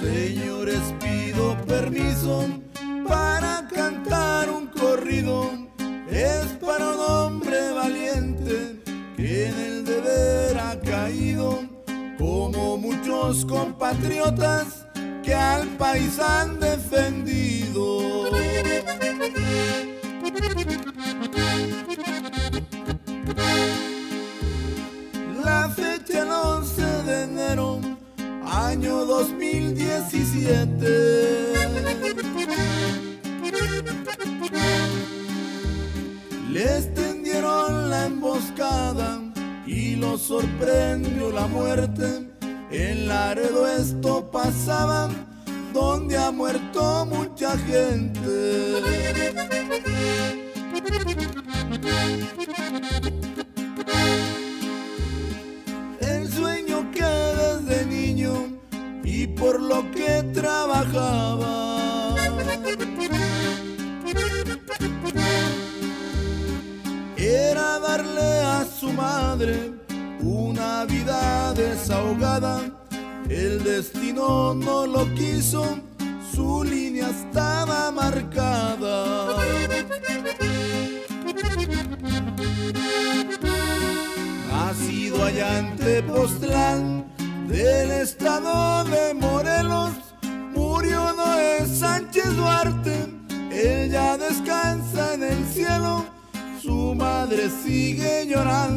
Señores, pido permiso para cantar un corrido. Como muchos compatriotas que al país han defendido. La fecha el 11 de enero año 2017. Les y los sorprendió la muerte. En Laredo esto pasaba, donde ha muerto mucha gente. El sueño que desde niño y por lo que trabajaba. Era su madre una vida desahogada. El destino no lo quiso, su línea estaba marcada. Nacido allá en Tepoztlán, del estado de Morelos, murió Noé Sánchez Duarte. Ella descansa en el cielo, su madre sigue llorando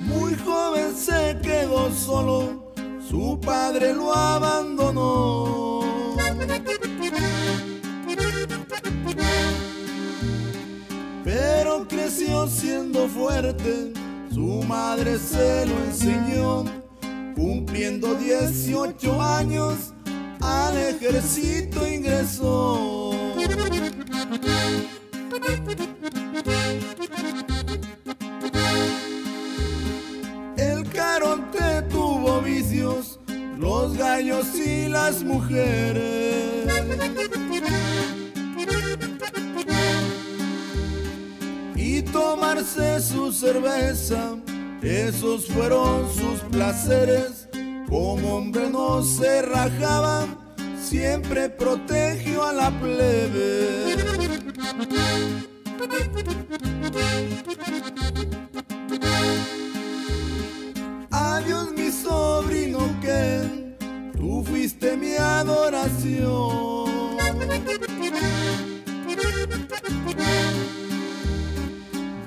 Muy joven se quedó solo, su padre lo abandonó. Creció siendo fuerte, su madre se lo enseñó. Cumpliendo 18 años, al ejército ingresó. El caronte tuvo vicios, los gallos y las mujeres. Tomarse su cerveza, esos fueron sus placeres. Como hombre no se rajaba, siempre protegió a la plebe. Adiós mi sobrino Ken, tú fuiste mi adoración.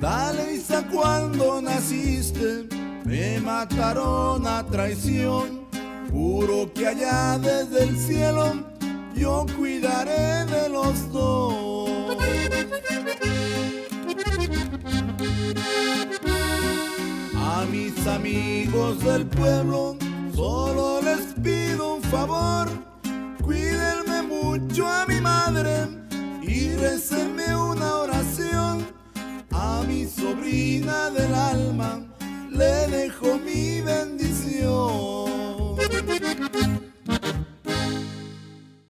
Dale Isa cuando naciste, me mataron a traición. Juro que allá desde el cielo yo cuidaré de los dos. A mis amigos del pueblo solo les pido un favor, cuídenme mucho a mi madre y recenme sobrina del alma